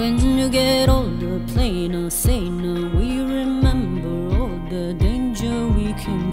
When you get older, plainer, saner, we remember all the danger we came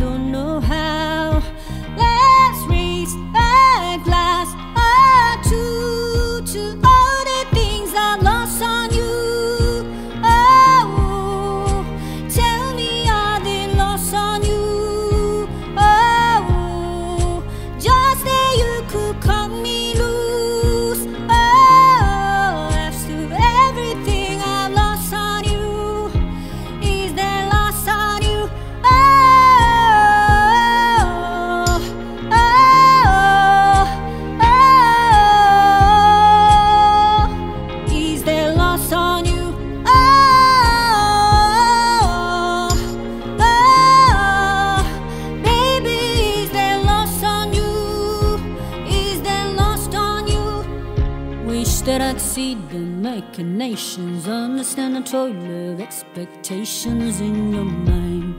see the machinations, understand the toil of expectations in your mind.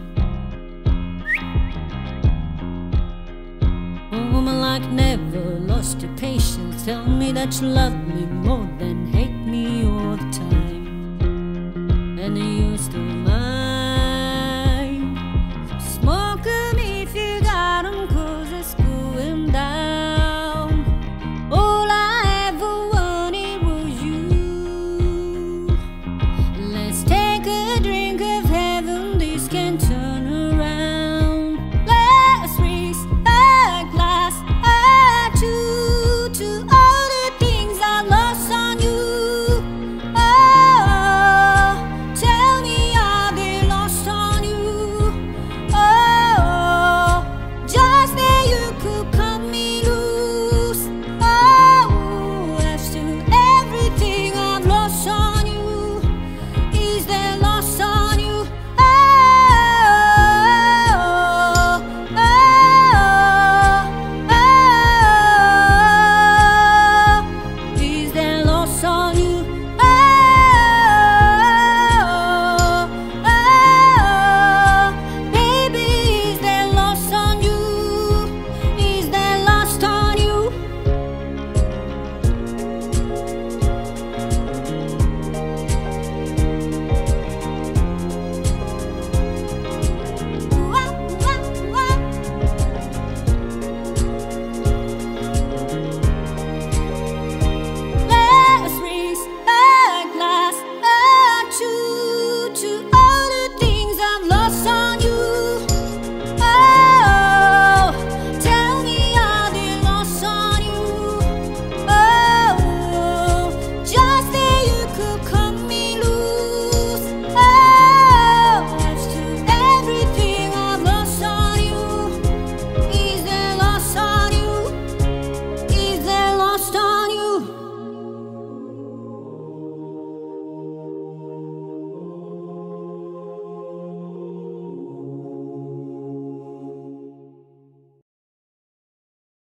A woman like never lost your patience. Tell me that you love me more than hate me all the time.